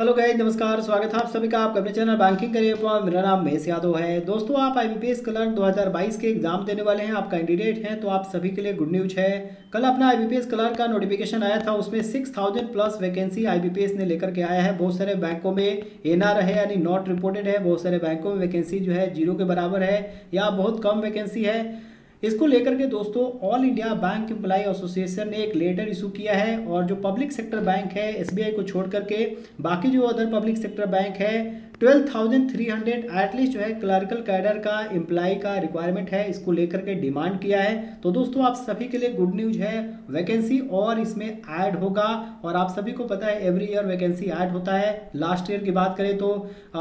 Hello guys, नमस्कार, स्वागत है आप सभी का आपका अपने चैनल बैंकिंग करियर पर मेरा नाम महेश यादव है। दोस्तों, आप आईबीपीएस क्लर्क 2022 के एग्ज़ाम देने वाले हैं। आप कैंडिडेट हैं तो आप सभी के लिए गुड न्यूज़ है। कल अपना आईबीपीएस क्लर्क का नोटिफिकेशन आया था, उसमें 6000 प्लस वैकेंसी आईबीपीएस ने लेकर के आया है। बहुत सारे बैंकों में एनआर है, यानी नॉट रिपोर्टेड है। बहुत सारे बैंकों में वैकेंसी जो है ज़ीरो के बराबर है, या बहुत कम वैकेंसी है। इसको लेकर के दोस्तों all India bank employee association ने एक लेटर इशू किया है और जो पब्लिक सेक्टर बैंक है एसबीआई को छोड़ करके बाकी जो अदर पब्लिक सेक्टर बैंक है twelve thousand three hundred at least जो है क्लर्कल कैडर का एम्प्लाई का रिक्वायरमेंट है, इसको लेकर के डिमांड किया है। तो दोस्तों, आप सभी के लिए गुड न्यूज़ है वैकेंसी और इसमें ऐड होगा। और आप सभी को पता है एवरी ईयर वैकेंसी ऐड होता है। लास्ट ईयर की बात करें तो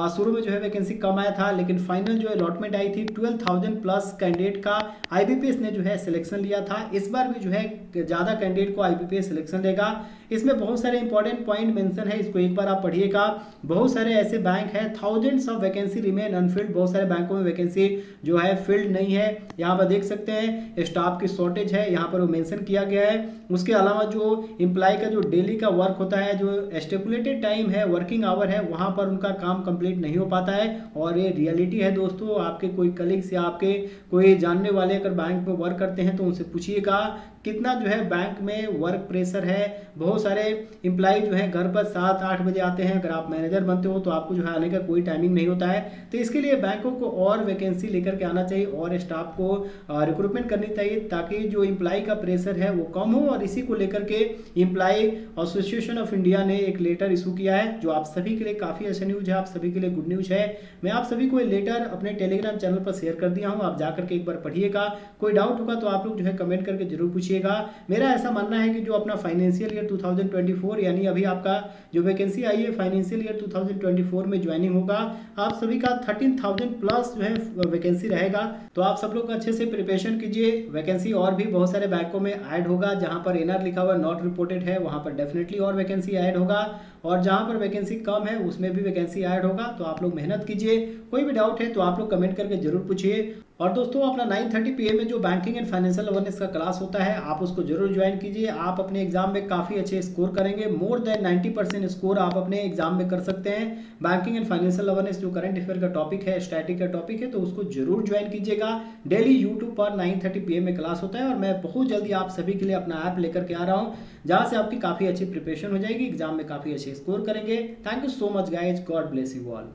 शुरू में जो है वैकेंसी कम आया था, लेकिन फाइनल जो अलॉटमेंट आई थी, ट्वेल्व थाउज़ेंड प्लस कैंडिडेट का आईबीपीएस ने जो है सिलेक्शन लिया था। इस बार भी जो है, ज़्यादा कैंडिडेट को आईबीपीएस सिलेक्शन देगा। इसमें बहुत सारे इंपॉर्टेंट पॉइंट मेंशन है, इसको एक बार आप पढ़िएगा। बहुत सारे ऐसे बैंक हैं thousands of vacancy remain unfilled बहुत सारे बैंकों में वैकेंसी जो है फिल्ड नहीं है। यहाँ पर देख सकते हैं स्टाफ की शॉर्टेज है, यहाँ पर वो मेंशन किया गया है। उसके अलावा जो इम्प्लाई का जो डेली का वर्क होता है, जो स्टेपुलेटेड टाइम है वर्किंग आवर है, वहाँ पर उनका काम कंप्लीट नहीं हो पाता है। और ये रियलिटी है दोस्तों, आपके कोई कलीग्स या आपके कोई जानने वाले अगर बैंक में वर्क करते हैं तो उनसे पूछिएगा। कितना जो है बैंक में वर्क प्रेशर है? बहुत सारे इम्प्लाई जो है, घर पर सात आठ बजे आते हैं। अगर आप मैनेजर बनते हो तो आपको जो है आने का कोई टाइमिंग नहीं होता है। तो इसके लिए बैंकों को और वैकेंसी लेकर के आना चाहिए और स्टाफ को रिक्रूटमेंट करनी चाहिए ताकि जो इम्प्लाई का प्रेशर है वो कम हो और इसी को लेकर के इम्प्लाई एसोसिएशन ऑफ़ इंडिया ने एक लेटर इशू किया है, जो आप सभी के लिए काफ़ी अच्छा न्यूज़ है, आप सभी के लिए गुड न्यूज़ है। मैं आप सभी को ये लेटर अपने टेलीग्राम चैनल पर शेयर कर दिया हूँ, आप जाकर के एक बार पढ़िएगा। कोई डाउट होगा तो आप लोग जो है कमेंट करके ज़रूर पूछिएगा। मेरा ऐसा मानना है कि जो अपना फाइनेंशियल ईयर 2024 यानी अभी आपका जो वैकेंसी आई है फाइनेंशियल ईयर 2024 में ज्वाइनिंग होगा। आप सभी का 13,000 प्लस जो है वैकेंसी रहेगा। तो आप सब लोग अच्छे से प्रिपरेशन कीजिए। वैकेंसी और भी बहुत सारे बैंकों में ऐड होगा। जहाँ पर एनआर लिखा हुआ नॉट रिपोर्टेड है वहाँ पर डेफिनेटली और वैकेंसी ऐड होगा। और जहाँ पर वैकेंसी कम है उसमें भी वैकेंसी ऐड होगा। तो आप लोग मेहनत कीजिए। कोई भी डाउट है तो आप लोग कमेंट करके ज़रूर पूछिए। और दोस्तों, अपना 9:30 पीएम में जो बैंकिंग एंड फाइनेंशियल अवेयरनेस का क्लास होता है, आप उसको ज़रूर ज्वाइन कीजिए। आप अपने एग्ज़ाम में काफ़ी अच्छे स्कोर करेंगे। मोर देन 90 परसेंट स्कोर आप अपने एग्ज़ाम में कर सकते हैं। बैंकिंग एंड फाइनेंशियल अवेयरनेस जो करंट अफेयर का टॉपिक है स्टैटिक का टॉपिक है तो उसको ज़रूर ज्वाइन कीजिएगा। डेली यूट्यूब पर नाइन थर्टी में क्लास होता है और मैं बहुत जल्दी आप सभी के लिए अपना ऐप लेकर के आ रहा हूँ, जहाँ से आपकी काफ़ी अच्छी प्रिपरेशन हो जाएगी। एग्ज़ाम में काफ़ी अच्छे स्कोर करेंगे। Thank you so much guys God bless you all